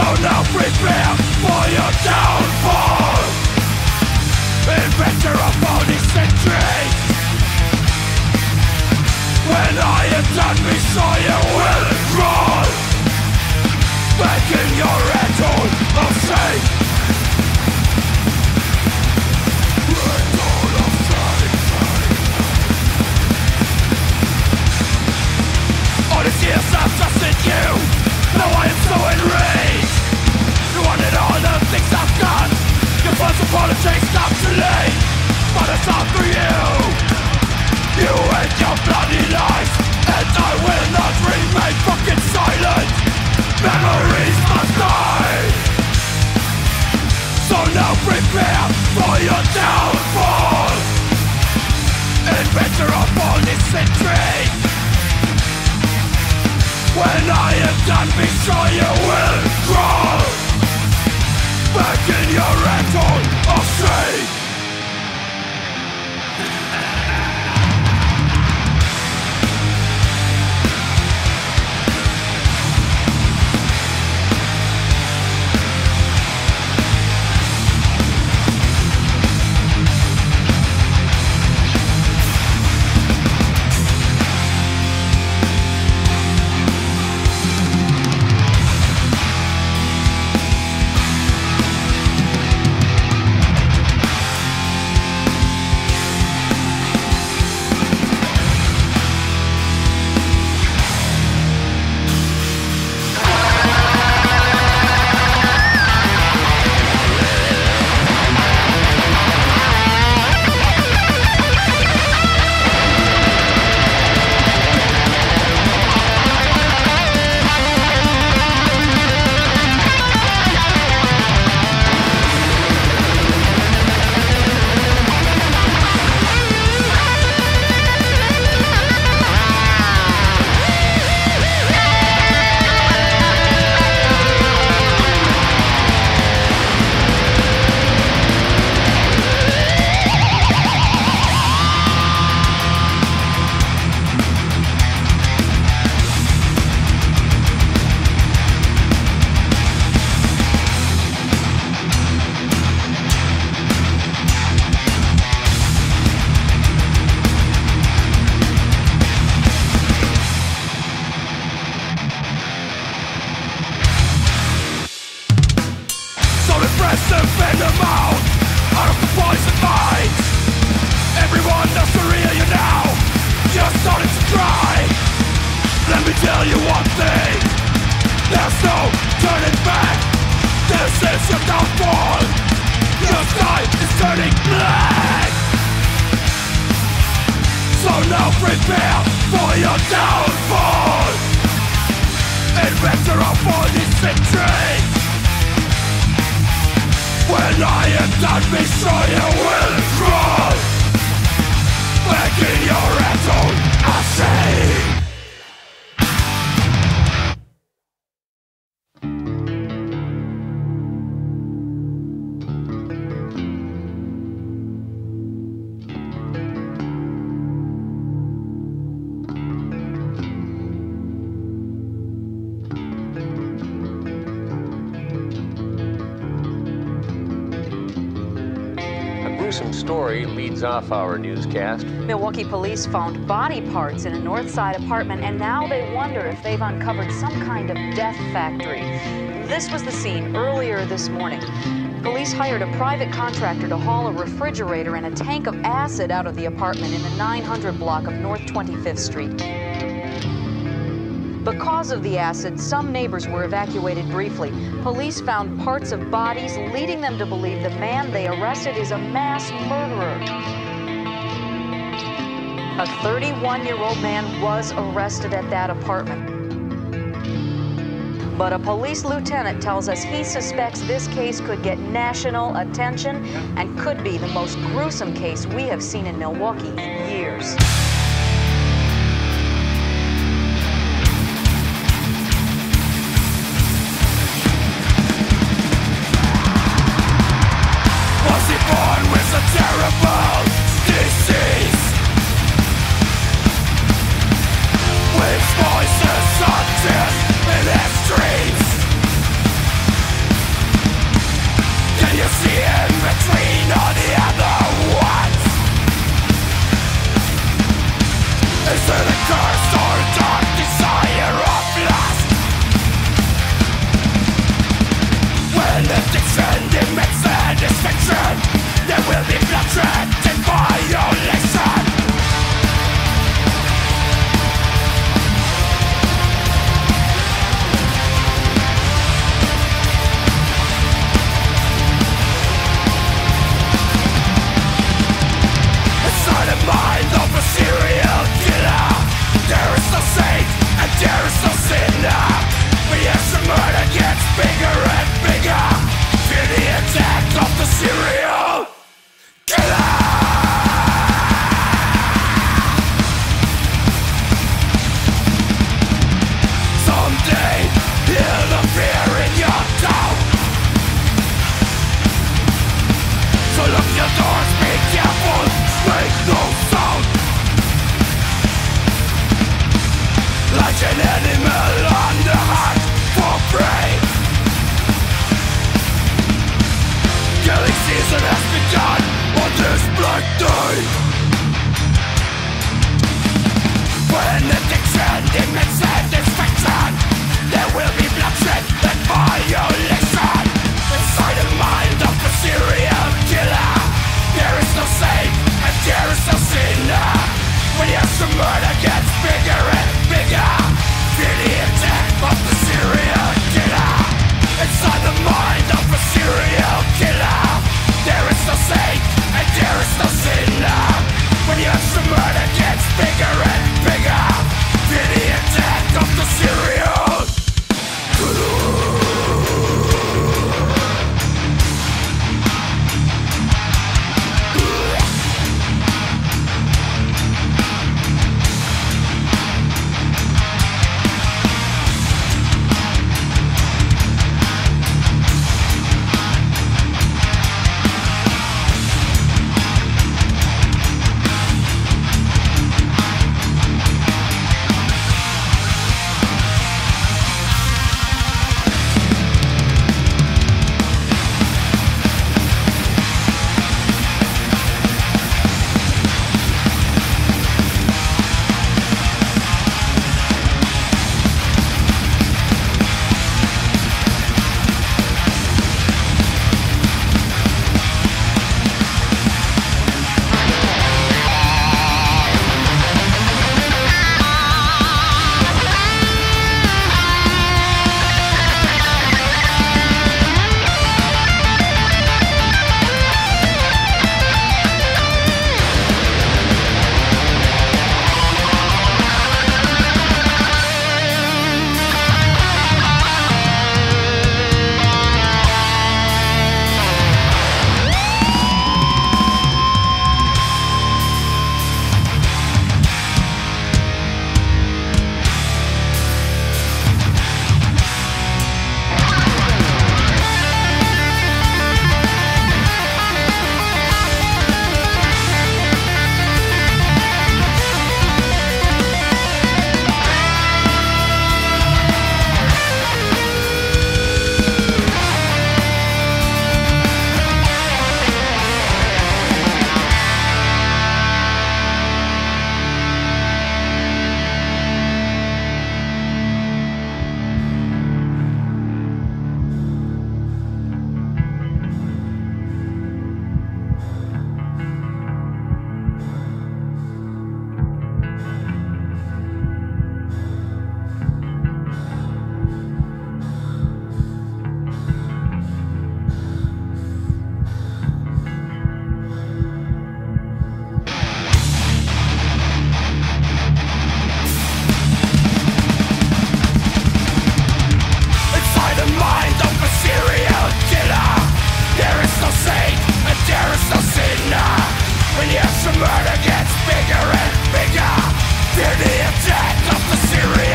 So now prepare for your downfall. Inventor of only centuries When I am done, you will crawl. Back in your rental of shame Rental of shame All these years I've trusted you. Now I am so enraged False apologies come too late But it's all for you. You and your bloody lies Venom out of the Everyone knows the real you now. You're starting to cry. Let me tell you one thing. There's no turning back. This is your downfall. Your sky is turning black. So now prepare for your downfall. Inventor of all these centuries when I am done, be sure you will crawl Back in your rental of shame off our newscast. Milwaukee police found body parts in a north side apartment, and now they wonder if they've uncovered some kind of death factory. This was the scene earlier this morning. Police hired a private contractor to haul a refrigerator and a tank of acid out of the apartment in the 900 block of North 25th Street. Because of the acid, some neighbors were evacuated briefly. Police found parts of bodies, leading them to believe the man they arrested is a mass murderer. A 31 year old man was arrested at that apartment. But a police lieutenant tells us he suspects this case could get national attention and could be the most gruesome case we have seen in Milwaukee in years. forever But the murder gets bigger and bigger. The attack of the serial killer. Someday hear the fear in your So lock your doors, be careful, make no sound. Like an animal. Verdi addiction demon satisfaction. There will be bloodshed and violation. Inside the mind of a serial killer. There is no saint and there is no sinner. When the murder gets bigger and bigger. Feel the sin Murder gets bigger and bigger. Fear the attack of the serial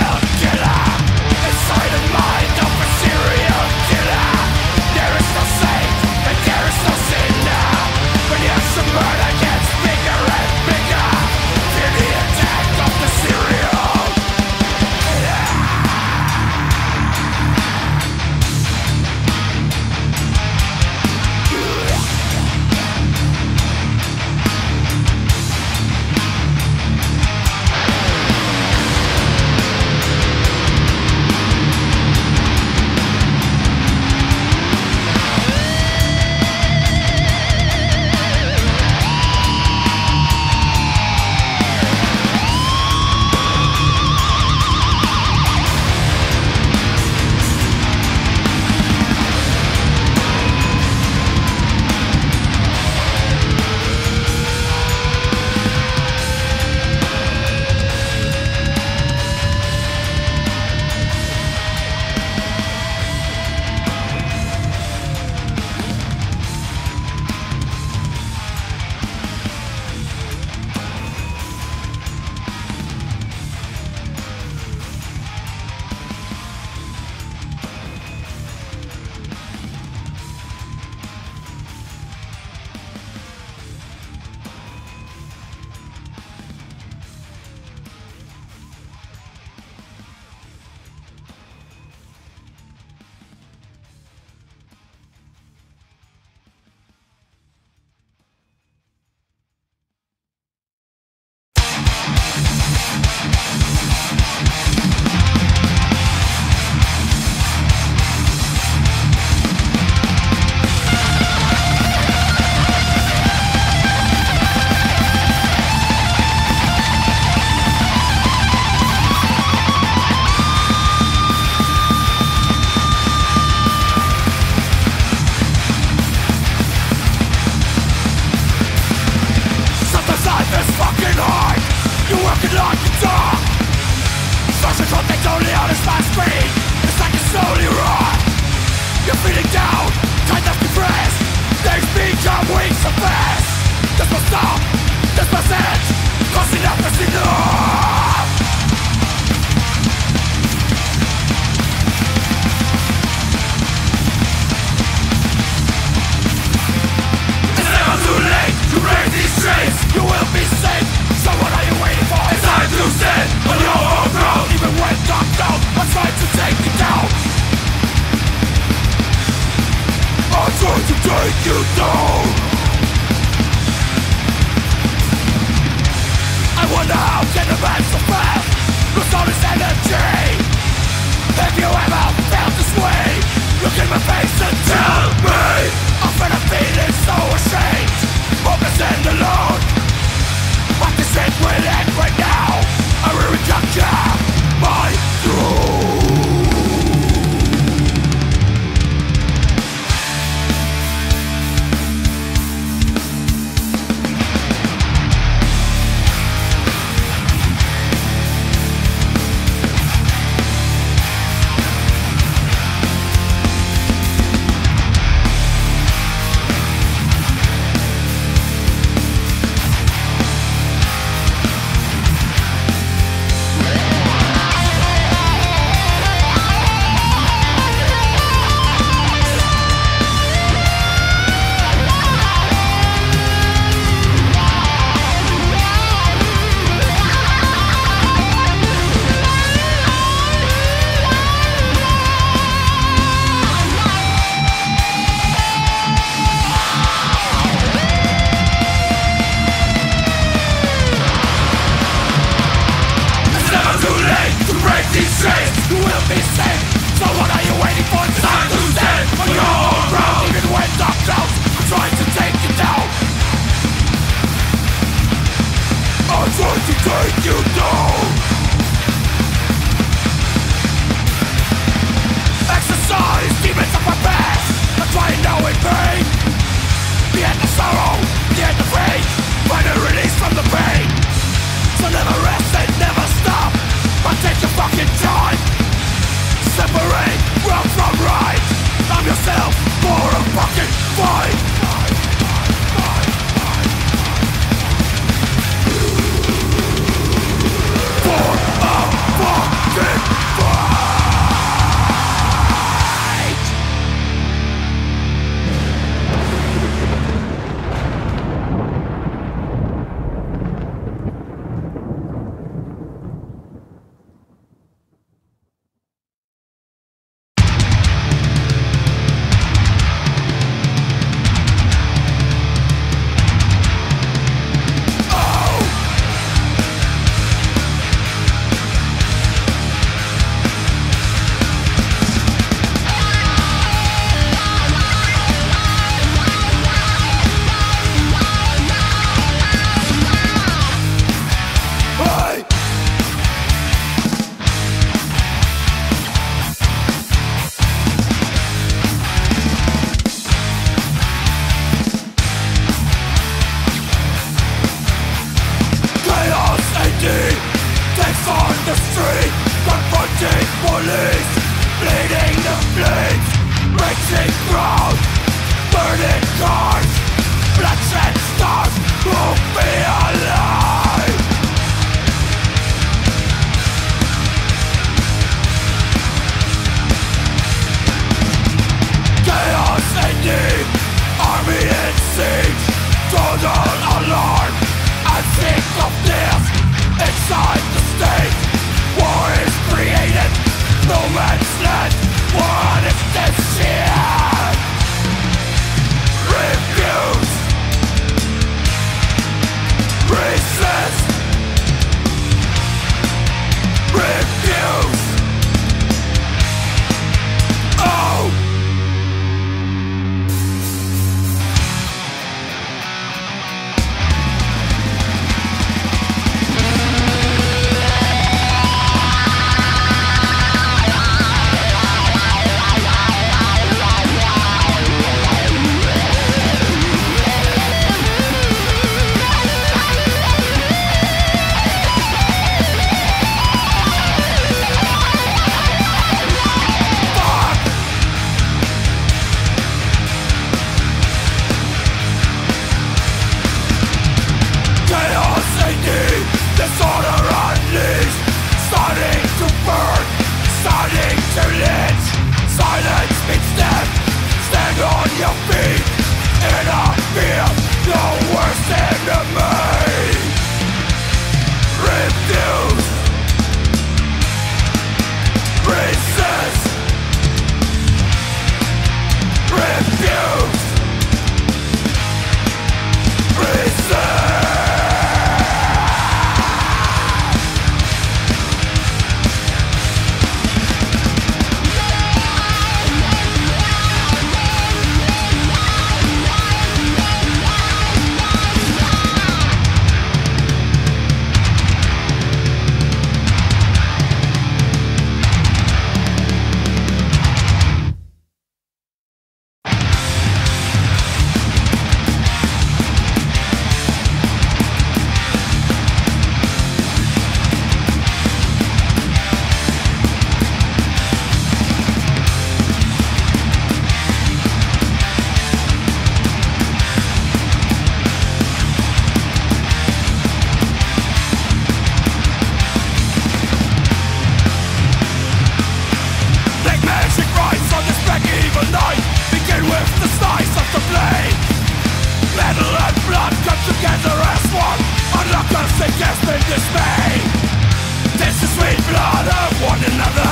This is sweet blood of one another.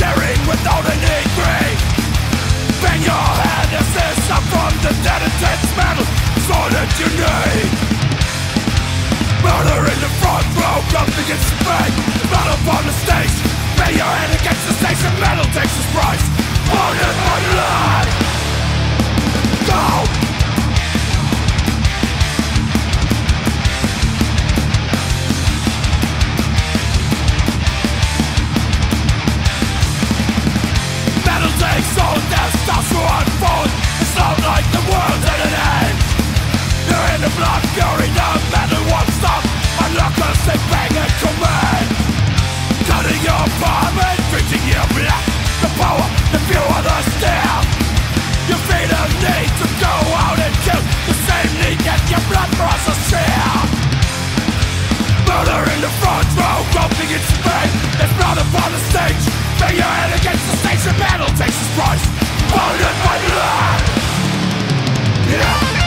Sharing without any grief Bang your head as they up from the dead intense metal So that you need Murder in the front row, Battle upon the stage your head against the stage and metal takes its price. Born in my blood Go! sleeping Cutting your drinking your blood The power Your freedom needs to go out and kill The same need that your blood share. Murder in the front row, There's blood upon the stage. Bang your head against the stage, metal takes its price. Polluted by blood. Yeah.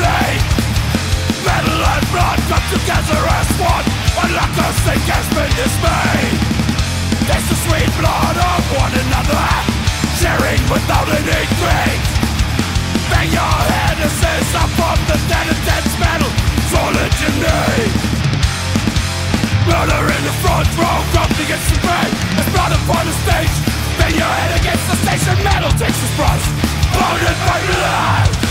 bleed Metal and blood come together as one And like a snake has been dismayed Taste the sweet blood of one another Sharing without any greed Bang your head and seize up from the dead intense metal Solid the need Murder in the front row, grumpy against the brain It's blood upon the stage Bang your head against the station, metal takes its brush Blown and blood.